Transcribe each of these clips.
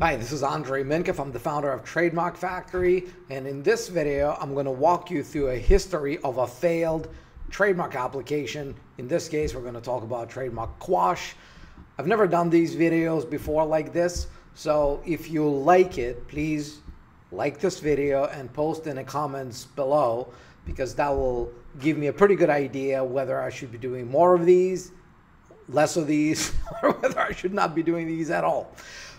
Hi, this is Andrei Mincov. I'm the founder of Trademark Factory, and in this video, I'm going to walk you through a history of a failed trademark application. In this case, we're going to talk about trademark quash. I've never done these videos before like this, so if you like it, please like this video and post in the comments below because that will give me a pretty good idea whether I should be doing more of these less of these or whether I should not be doing these at all.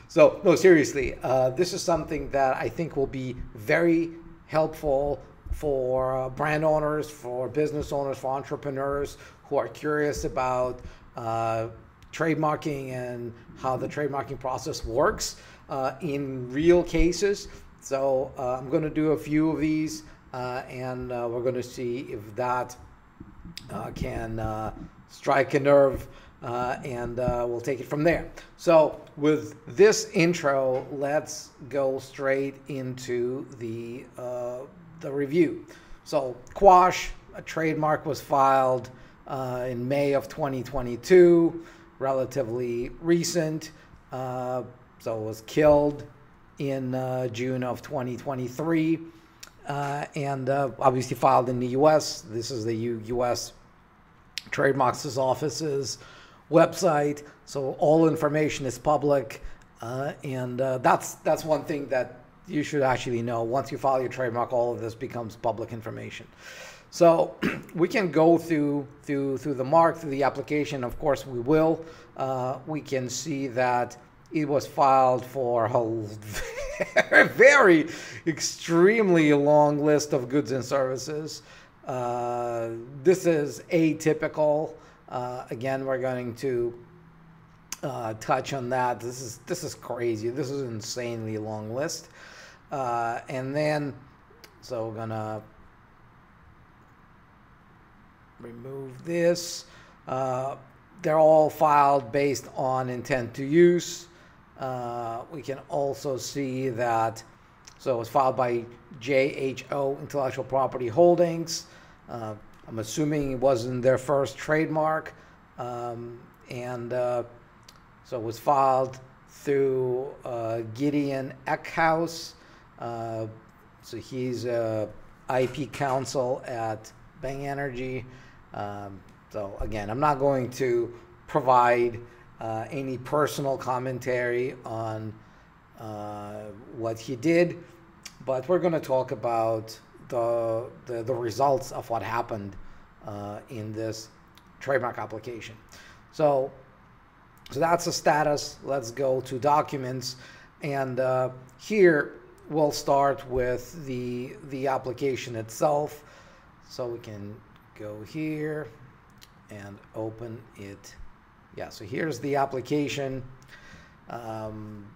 So, no, seriously, uh, this is something that I think will be very helpful for uh, brand owners, for business owners, for entrepreneurs who are curious about uh, trademarking and how the trademarking process works uh, in real cases. So, uh, I'm going to do a few of these uh, and we're going to see if that can strike a nerve uh, and uh, we'll take it from there. So with this intro, let's go straight into the, uh, the review. So Quash, a trademark was filed uh, in May of 2022, relatively recent. Uh, so it was killed in uh, June of 2023 and obviously filed in the US. This is the U US Trademarks Office's website, so all information is public, uh, and uh, that's that's one thing that you should actually know. Once you file your trademark, all of this becomes public information. So we can go through through through the mark through the application. Of course, we will. Uh, we can see that it was filed for a very extremely long list of goods and services. Uh, this is atypical. Uh, again, we're going to uh, touch on that. This is this is crazy. This is an insanely long list. Uh, and then, so we're gonna remove this. Uh, they're all filed based on intent to use. Uh, we can also see that, so it was filed by JHO Intellectual Property Holdings. Uh, I'm assuming it wasn't their first trademark. Um, and uh, so it was filed through uh, Gideon Eckhouse. Uh, so he's a IP counsel at Bang Energy. Um, so again, I'm not going to provide uh, any personal commentary on uh, what he did, but we're going to talk about the, the, the results of what happened uh, in this trademark application. So, so that's the status. Let's go to documents. And uh, here we'll start with the, the application itself. So we can go here and open it. Yeah, so here's the application. Um,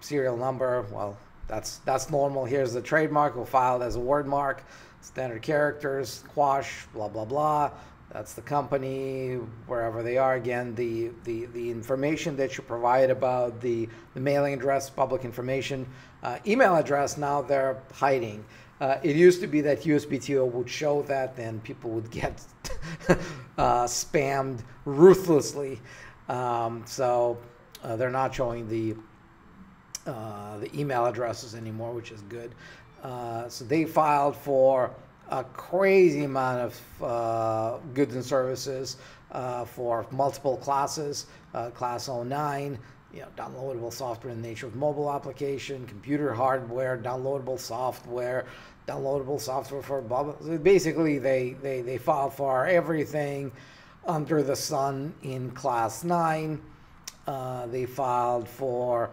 serial number, well, that's, that's normal. Here's the trademark. We'll file it as a word mark. Standard characters, quash, blah, blah, blah. That's the company, wherever they are. Again, the, the, the information that you provide about the, the mailing address, public information, uh, email address, now they're hiding. Uh, it used to be that USPTO would show that, then people would get uh, spammed ruthlessly. Um, so uh, they're not showing the uh, the email addresses anymore, which is good. Uh, so they filed for a crazy amount of uh, goods and services uh, for multiple classes. Uh, class 09, you know, downloadable software in the nature of mobile application, computer hardware, downloadable software, downloadable software for blah. Basically, they, they, they filed for everything under the sun in class 9. Uh, they filed for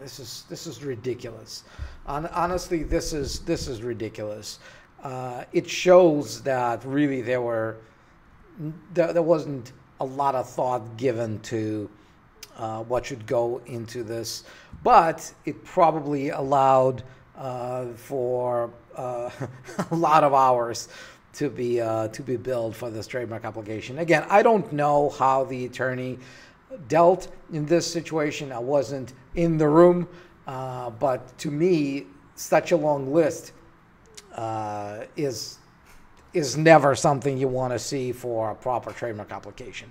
this is this is ridiculous. honestly, this is this is ridiculous. Uh, it shows that really there were there, there wasn't a lot of thought given to uh, what should go into this, but it probably allowed uh, for uh, a lot of hours to be uh, to be billed for this trademark application. Again, I don't know how the attorney dealt in this situation. I wasn't in the room, uh, but to me, such a long list uh, is is never something you want to see for a proper trademark application.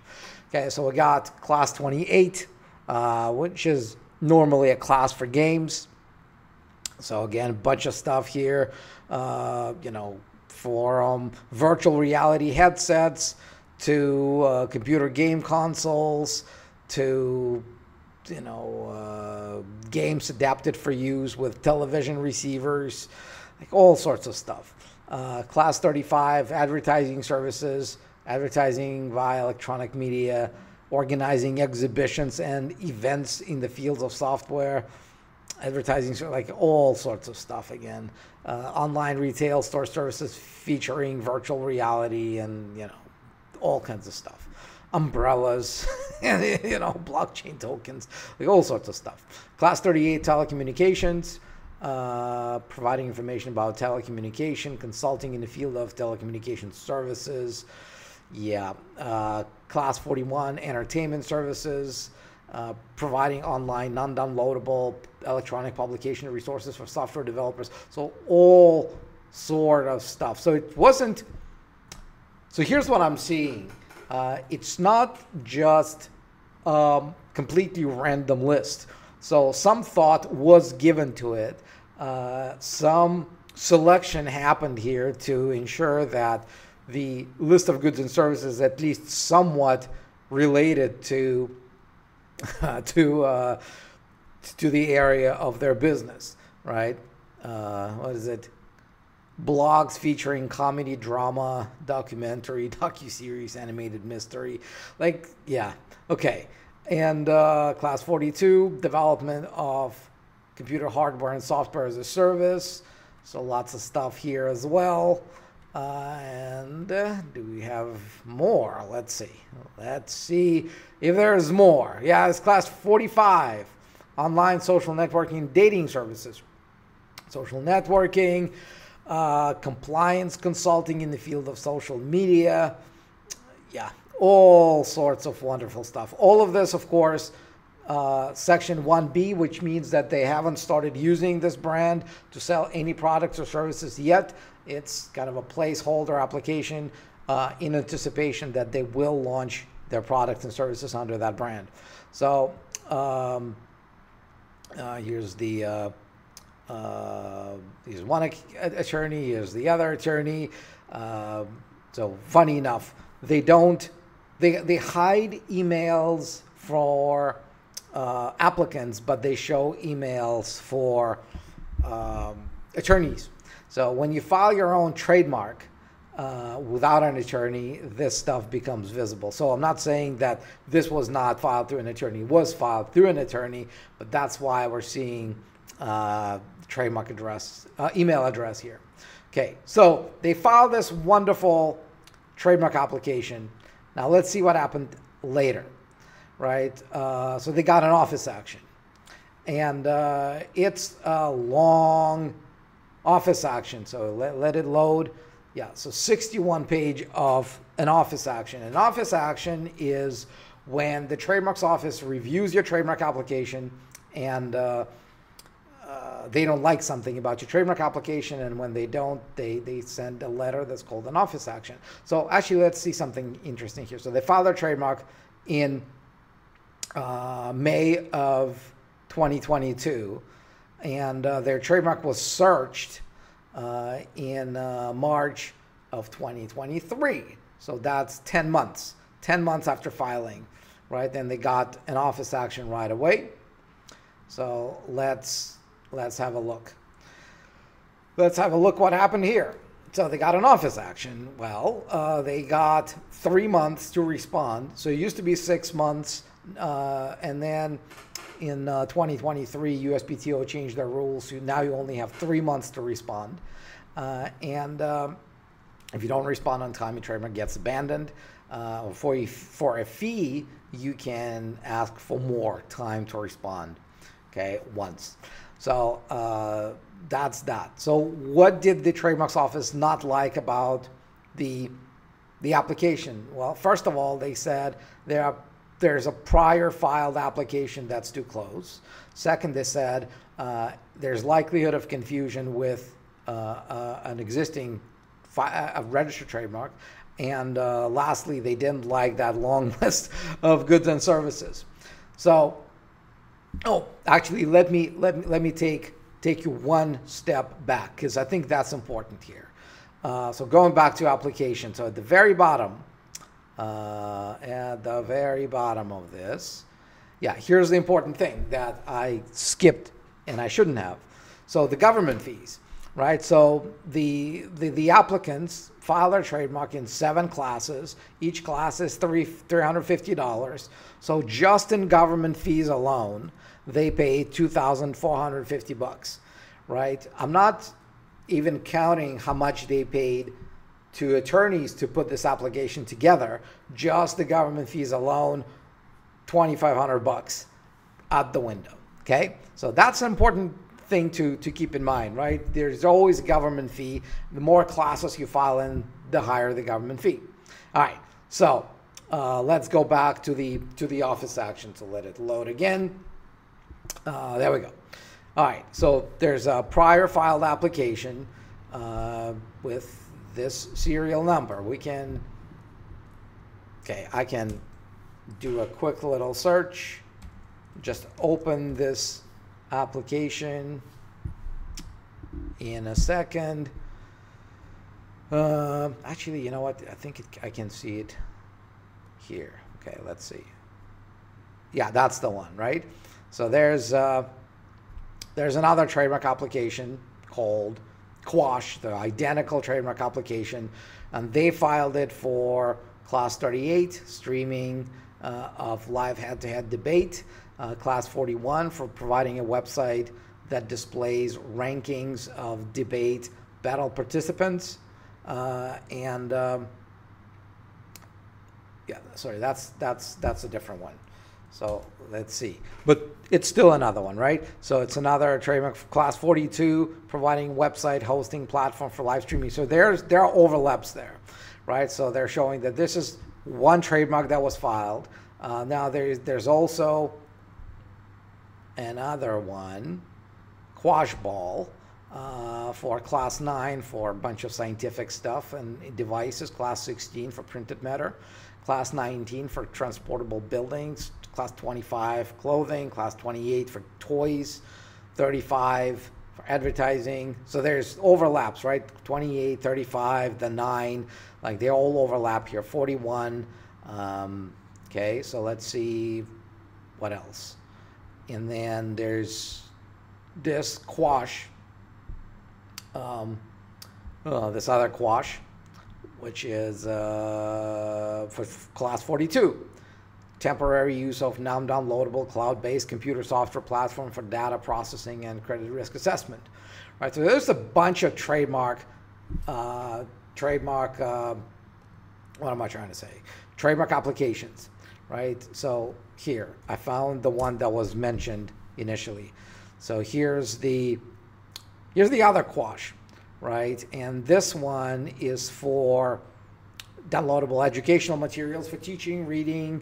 Okay, so we got class 28, uh, which is normally a class for games. So again, a bunch of stuff here, uh, you know, for um, virtual reality headsets to uh, computer game consoles to you know uh, games adapted for use with television receivers, like all sorts of stuff. Uh, class 35 advertising services, advertising via electronic media, organizing exhibitions and events in the fields of software advertising, like all sorts of stuff again. Uh, online retail store services featuring virtual reality and, you know, all kinds of stuff. Umbrellas, you know, blockchain tokens, like all sorts of stuff. Class 38 telecommunications, uh, providing information about telecommunication, consulting in the field of telecommunication services. Yeah. Uh, class 41 entertainment services, uh, providing online non-downloadable electronic publication resources for software developers. So all sort of stuff. So it wasn't. So here's what I'm seeing. Uh, it's not just um, completely random list. So some thought was given to it. Uh, some selection happened here to ensure that the list of goods and services at least somewhat related to to uh, to the area of their business, right? Uh, what is it? Blogs featuring comedy, drama, documentary, docu series, animated mystery, like yeah, okay. And uh, class forty-two, development of computer hardware and software as a service. So lots of stuff here as well. Uh, and uh, do we have more? Let's see. Let's see if there's more. Yeah, it's class 45 online social networking dating services. Social networking, uh, compliance consulting in the field of social media. Yeah, all sorts of wonderful stuff. All of this, of course, uh, section 1B, which means that they haven't started using this brand to sell any products or services yet. It's kind of a placeholder application uh, in anticipation that they will launch their products and services under that brand. So um, uh, here's the uh, uh here's one attorney, here's the other attorney. Um, so funny enough, they don't they they hide emails for uh, applicants, but they show emails for um, attorneys. So when you file your own trademark uh, without an attorney, this stuff becomes visible. So I'm not saying that this was not filed through an attorney, it was filed through an attorney, but that's why we're seeing uh, trademark address, uh, email address here. Okay, so they filed this wonderful trademark application. Now let's see what happened later, right? Uh, so they got an office action. And uh, it's a long office action. So let, let it load. Yeah, so 61 page of an office action. An office action is when the trademarks office reviews your trademark application and uh, uh, they don't like something about your trademark application, and when they don't, they, they send a letter that's called an office action. So actually, let's see something interesting here. So they filed their trademark in uh, May of 2022 and uh, their trademark was searched uh, in uh, March of 2023. So that's 10 months, 10 months after filing, right? Then they got an office action right away. So let's let's have a look. Let's have a look what happened here. So they got an office action. Well, uh, they got three months to respond. So it used to be six months, uh, and then in uh, 2023, USPTO changed their rules. So now you only have three months to respond. Uh, and um, if you don't respond on time, your trademark gets abandoned. Uh, for, a, for a fee, you can ask for more time to respond, okay, once. So uh, that's that. So what did the trademarks office not like about the the application? Well, first of all, they said there are there's a prior filed application that's to close. Second, they said uh, there's likelihood of confusion with uh, uh, an existing fi- a registered trademark. And uh, lastly, they didn't like that long list of goods and services. So Oh, actually, let me let me let me take take you one step back because I think that's important here. Uh, so going back to application, so at the very bottom, uh, at the very bottom of this, yeah, here's the important thing that I skipped and I shouldn't have. So the government fees, right? So the the, the applicants file their trademark in seven classes. Each class is three three hundred fifty dollars. So just in government fees alone, they pay two thousand four hundred fifty bucks, right? I'm not even counting how much they paid to attorneys to put this application together. Just the government fees alone, twenty five hundred bucks out the window. Okay, so that's an important thing to, to keep in mind, right? There's always a government fee. The more classes you file in, the higher the government fee. All right, so uh, let's go back to the to the office action to let it load again. Uh, there we go. All right, so there's a prior filed application uh, with this serial number. We can, okay, I can do a quick little search. Just open this application in a second. Uh, actually, you know what? I think it, I can see it here. Okay, let's see. Yeah, that's the one, right? So there's uh, there's another trademark application called Quash, the identical trademark application, and they filed it for Class 38 streaming uh, of live head-to-head debate uh, Class 41 for providing a website that displays rankings of debate battle participants. Uh, and um, yeah, sorry, that's that's that's a different one. So let's see. But it's still another one, right? So it's another trademark class 42, providing website hosting platform for live streaming. So there's there are overlaps there, right? So they're showing that this is one trademark that was filed. Uh, now there's there's also another one, Quash Ball, uh, for class 9 for a bunch of scientific stuff and devices, class 16 for printed matter, class 19 for transportable buildings, class 25 clothing, class 28 for toys, 35 for advertising. So there's overlaps, right? 28, 35, the 9, like they all overlap here. 41. Um, okay, so let's see what else. And then there's this quash, um, uh, this other quash, which is uh, for class 42. Temporary use of non-downloadable cloud-based computer software platform for data processing and credit risk assessment. Right, so there's a bunch of trademark, uh, trademark. Uh, what am I trying to say? Trademark applications right? So here, I found the one that was mentioned initially. So here's the, here's the other quash, right? And this one is for downloadable educational materials for teaching, reading,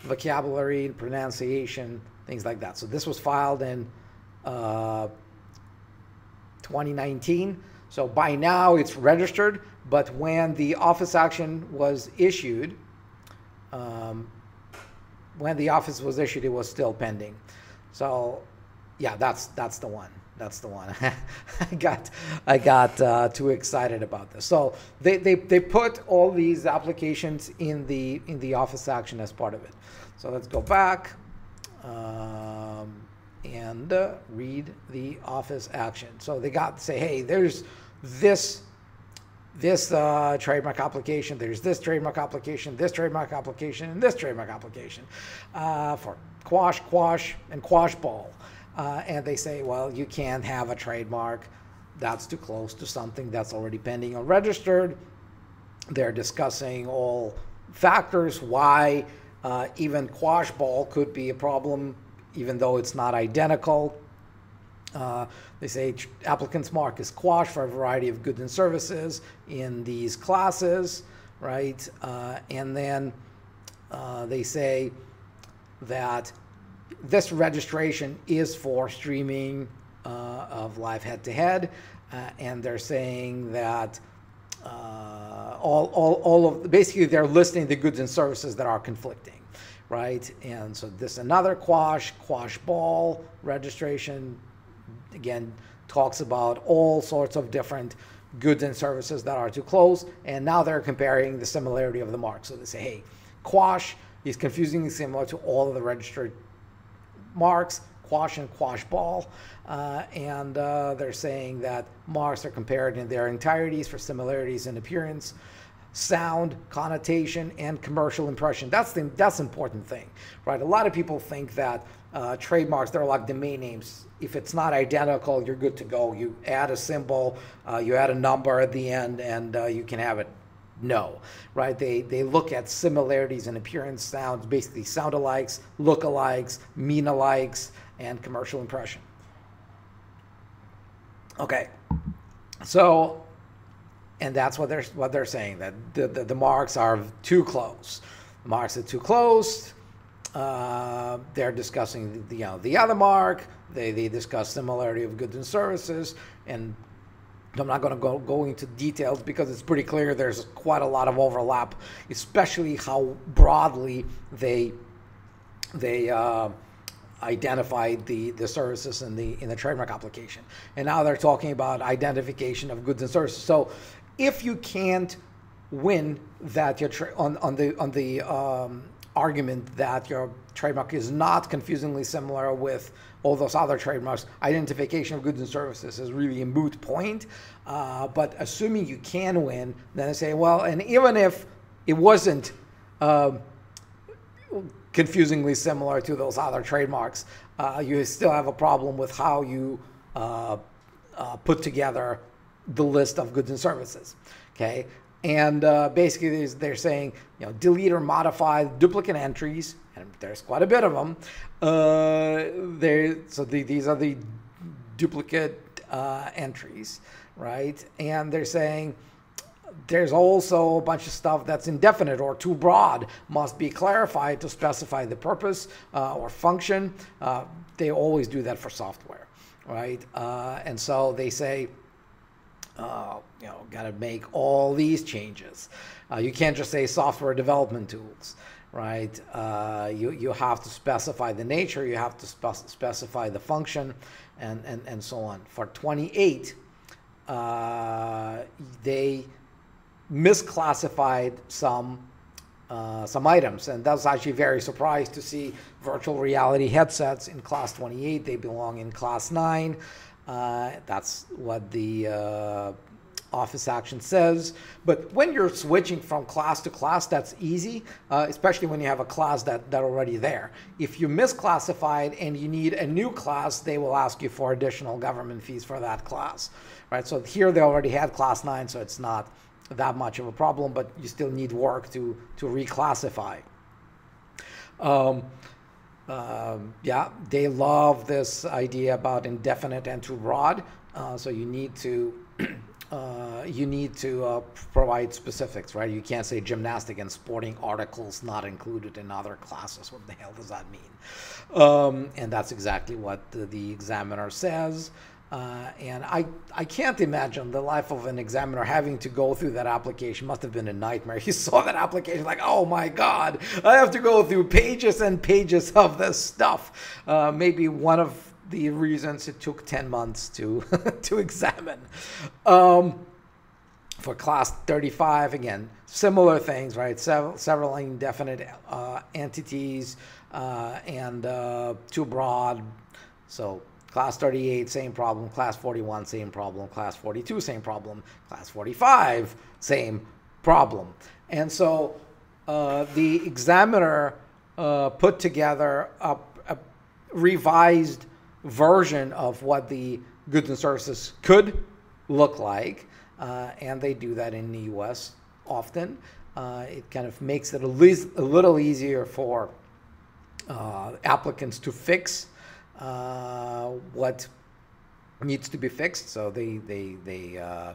vocabulary, pronunciation, things like that. So this was filed in uh, 2019. So by now it's registered, but when the office action was issued, um, when the office was issued, it was still pending. So, yeah, that's that's the one. That's the one. I got I got uh, too excited about this. So they, they they put all these applications in the in the office action as part of it. So let's go back um, and uh, read the office action. So they got to say, hey, there's this this uh, trademark application, there's this trademark application, this trademark application, and this trademark application uh, for quash, quash, and quash ball. Uh, and they say, well, you can't have a trademark that's too close to something that's already pending or registered. They're discussing all factors why uh, even quash ball could be a problem, even though it's not identical. Uh, they say applicant's mark is quash for a variety of goods and services in these classes, right? Uh, and then uh, they say that this registration is for streaming uh, of live head-to-head, uh, and they're saying that uh, all, all, all of basically they're listing the goods and services that are conflicting right? And so this another quash, quash ball registration, again, talks about all sorts of different goods and services that are too close. And now they're comparing the similarity of the marks. So they say, hey, quash is confusingly similar to all of the registered marks, quash and quash ball. Uh, and uh, they're saying that marks are compared in their entireties for similarities in appearance, sound, connotation, and commercial impression. That's the that's important thing, right? A lot of people think that uh, trademarks they're like domain names. If it's not identical, you're good to go. You add a symbol, uh, you add a number at the end, and uh, you can have it. No, right? They they look at similarities in appearance, sounds, basically sound alikes, look alikes, mean alikes, and commercial impression. Okay, so and that's what they're what they're saying that the, the, the marks are too close. The marks are too close. Uh, they're discussing the, you know the other mark. They they discuss similarity of goods and services, and I'm not going to go go into details because it's pretty clear there's quite a lot of overlap, especially how broadly they they. Uh, identified the, the services in the in the trademark application. And now they're talking about identification of goods and services. So if you can't win that your on, on the on the um, argument that your trademark is not confusingly similar with all those other trademarks, identification of goods and services is really a moot point. Uh, but assuming you can win, then I say, well, and even if it wasn't um, confusingly similar to those other trademarks, uh, you still have a problem with how you uh, uh put together the list of goods and services. Okay, and uh, basically they're saying you know delete or modify duplicate entries, and there's quite a bit of them. Uh, there, so the, these are the duplicate uh, entries, right? And they're saying there's also a bunch of stuff that's indefinite or too broad, must be clarified to specify the purpose uh, or function. Uh, they always do that for software, right? Uh, and so they say uh, you know, got to make all these changes. Uh, you can't just say software development tools, right? Uh, you, you have to specify the nature, you have to spe- specify the function, and, and, and so on. For 28, uh, they misclassified some uh, some items, and that's actually very surprised to see virtual reality headsets in class 28. They belong in class 9. Uh, that's what the uh, office action says. But when you're switching from class to class, that's easy, uh, especially when you have a class that, that already there. If you misclassified and you need a new class, they will ask you for additional government fees for that class, right? So here they already had class nine, so it's not that much of a problem, but you still need work to, to reclassify. Um, um, yeah, they love this idea about indefinite and too broad. Uh, so you need to uh, you need to uh, provide specifics, right? You can't say gymnastic and sporting articles not included in other classes. What the hell does that mean? Um, and that's exactly what the, the examiner says. Uh, and I, I can't imagine the life of an examiner having to go through that application must have been a nightmare. He saw that application like, oh my God, I have to go through pages and pages of this stuff. Uh, maybe one of the reasons it took 10 months to, to examine. Um, for class 35, again, similar things, right? Several, several indefinite uh, entities uh, and uh, too broad. So Class 38, same problem. Class 41, same problem. Class 42, same problem. Class 45, same problem. And so uh, the examiner uh, put together a, a, revised version of what the goods and services could look like. Uh, and they do that in the US often. Uh, it kind of makes it a, a little easier for uh, applicants to fix uh, what needs to be fixed. So they they they uh,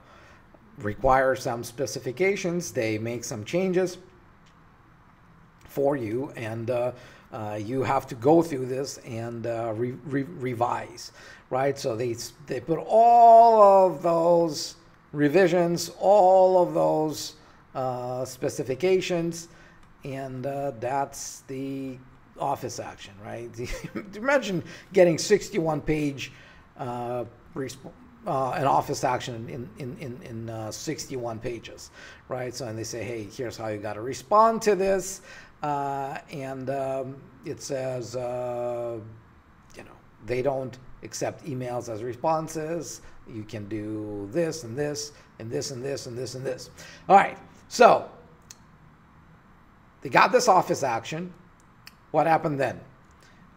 require some specifications. They make some changes for you, and uh, uh you have to go through this and uh, re- re- revise. Right. So they they put all of those revisions, all of those specifications and that's the office action, right? Imagine getting 61 page uh, uh, an office action in, in, in, in uh, 61 pages, right? So, and they say, hey, here's how you got to respond to this. Uh, and um, it says, uh, you know, they don't accept emails as responses. You can do this and this and this and this and this and this. All right. So they got this office action. What happened then?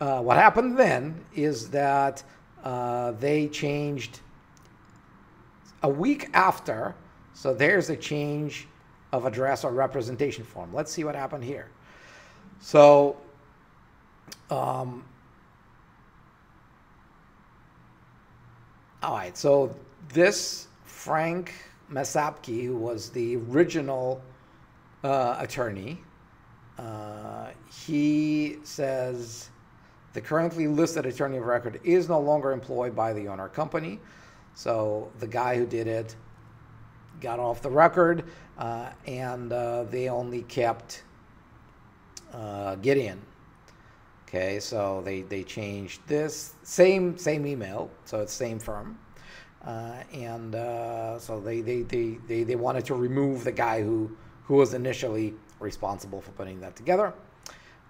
Uh, what happened then is that uh, they changed a week after. So there's a change of address or representation form. Let's see what happened here. So, um, all right. So this Frank Masapke, who was the original uh, attorney, uh, he says the currently listed attorney of record is no longer employed by the owner company. So the guy who did it got off the record, uh, and uh, they only kept uh, Gideon. Okay, so they, they changed this same same email, so it's same firm, uh, and uh, so they, they, they, they, they wanted to remove the guy who who was initially responsible for putting that together,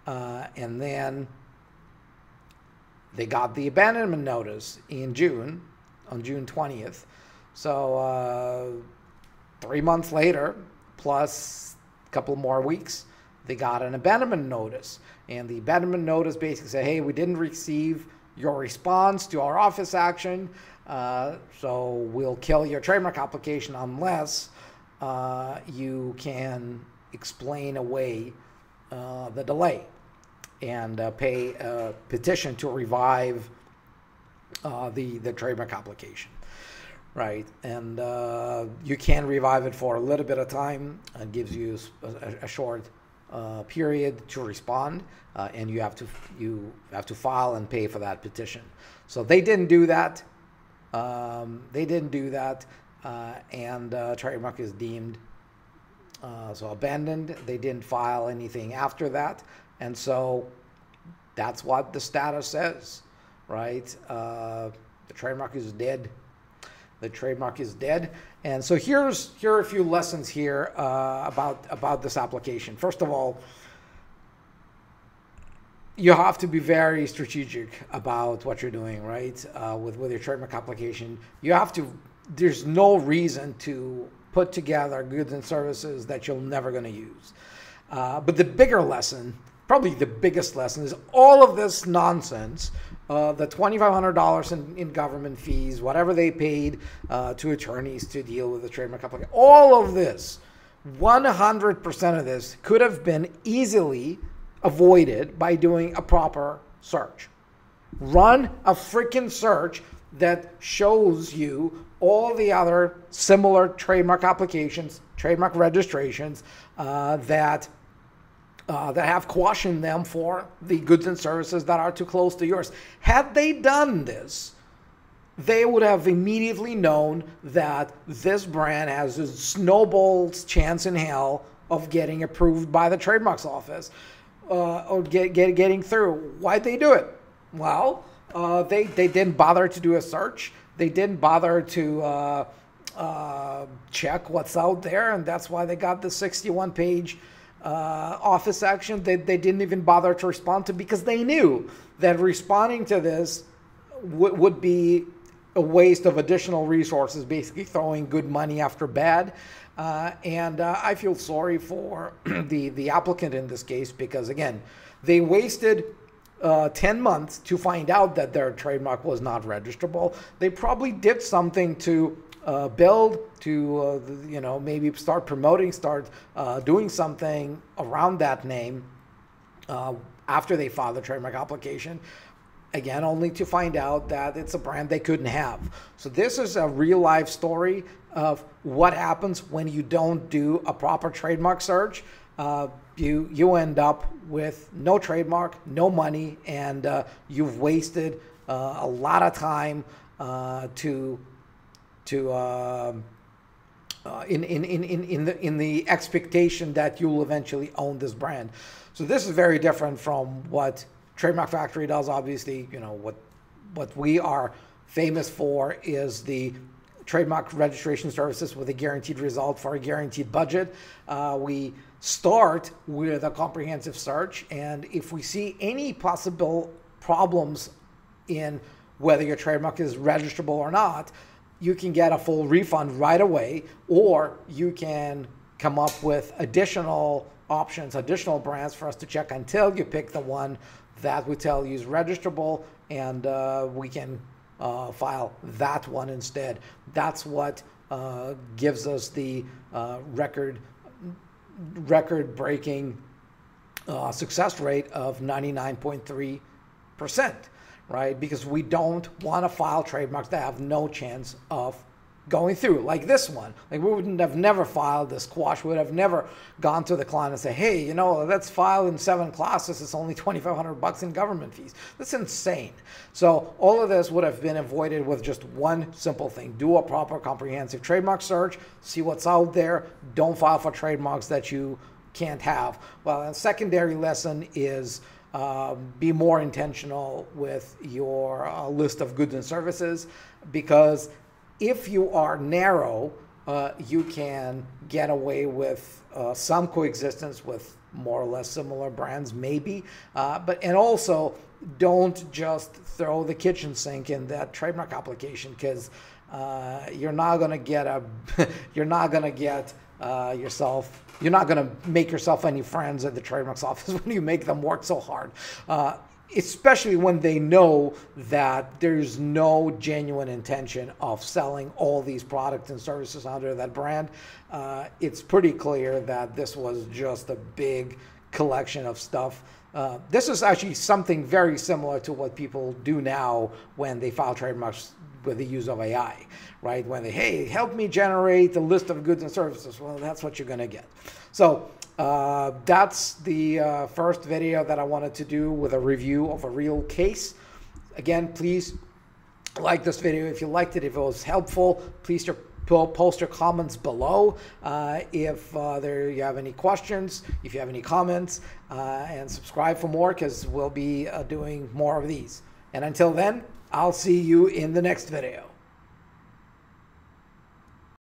uh, and then they got the abandonment notice in June, on June 20th. So uh, three months later, plus a couple more weeks, they got an abandonment notice. And the abandonment notice basically said, hey, we didn't receive your response to our office action, uh, so we'll kill your trademark application unless uh, you can explain away uh, the delay and uh, pay a petition to revive uh, the the trademark application, right? And uh, you can revive it for a little bit of time. It gives you a, a short uh, period to respond, uh, and you have to you have to file and pay for that petition. So they didn't do that. Um, they didn't do that, uh, and uh, trademark is deemed so abandoned. They didn't file anything after that, and so that's what the status says right? Uh, the trademark is dead. The trademark is dead. And so here's here are a few lessons here uh, about about this application. First of all, you have to be very strategic about what you're doing, right? Uh, with with your trademark application, you have to. There's no reason to put together goods and services that you're never going to use. Uh, but the bigger lesson, probably the biggest lesson, is all of this nonsense uh, the $2,500 in, in government fees, whatever they paid uh, to attorneys to deal with the trademark application, all of this, 100% of this could have been easily avoided by doing a proper search. Run a freaking search that shows you all the other similar trademark applications, trademark registrations uh, that uh, that have cautioned them for the goods and services that are too close to yours. Had they done this, they would have immediately known that this brand has a snowball's chance in hell of getting approved by the trademarks office uh, or get, get, getting through. Why'd they do it? Well, uh, they, they didn't bother to do a search. They didn't bother to uh, uh check what's out there, and that's why they got the 61 page uh, office action they, they didn't even bother to respond to because they knew that responding to this w- would be a waste of additional resources, basically throwing good money after bad. Uh, and uh, I feel sorry for the, the applicant in this case because, again, they wasted uh, 10 months to find out that their trademark was not registrable. They probably did something to uh, build to uh, you know maybe start promoting start uh, doing something around that name uh, after they filed the trademark application. Again only to find out that it's a brand they couldn't have. So this is a real life story of what happens when you don't do a proper trademark search uh, you you end up with no trademark no money and uh, you've wasted a lot of time to to uh, uh, in, in, in, in, in, the, in the expectation that you'll eventually own this brand. So this is very different from what Trademark Factory does. Obviously, you know, what, what we are famous for is the trademark registration services with a guaranteed result for a guaranteed budget. Uh, we start with a comprehensive search, and if we see any possible problems in whether your trademark is registrable or not, you can get a full refund right away, or you can come up with additional options, additional brands for us to check until you pick the one that we tell you is registrable, and uh, we can uh, file that one instead. That's what uh, gives us the uh, record record breaking uh, success rate of 99.3 percent right? Because we don't want to file trademarks that have no chance of going through, like this one. Like we wouldn't have never filed this quash. We would have never gone to the client and say, hey, you know, let's file in seven classes. It's only 2,500 bucks in government fees. That's insane. So all of this would have been avoided with just one simple thing. Do a proper comprehensive trademark search, see what's out there. Don't file for trademarks that you can't have. Well, a secondary lesson is um, be more intentional with your uh, list of goods and services because if you are narrow, uh, you can get away with uh, some coexistence with more or less similar brands, maybe. Uh, but and also don't just throw the kitchen sink in that trademark application because uh, you're not gonna get a you're not gonna get uh, yourself. You're not going to make yourself any friends at the trademarks office when you make them work so hard. Especially when they know that there's no genuine intention of selling all these products and services under that brand. Uh, it's pretty clear that this was just a big collection of stuff. Uh, this is actually something very similar to what people do now when they file trademarks with the use of AI, right? When they, hey, help me generate a list of goods and services. Well, that's what you're going to get. So uh, that's the uh, first video that I wanted to do with a review of a real case. Again, please like this video if you liked it. If it was helpful, please post your comments below. Uh, if uh, there you have any questions, if you have any comments, uh, and subscribe for more because we'll be doing more of these. And until then, I'll see you in the next video.